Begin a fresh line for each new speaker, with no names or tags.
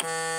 you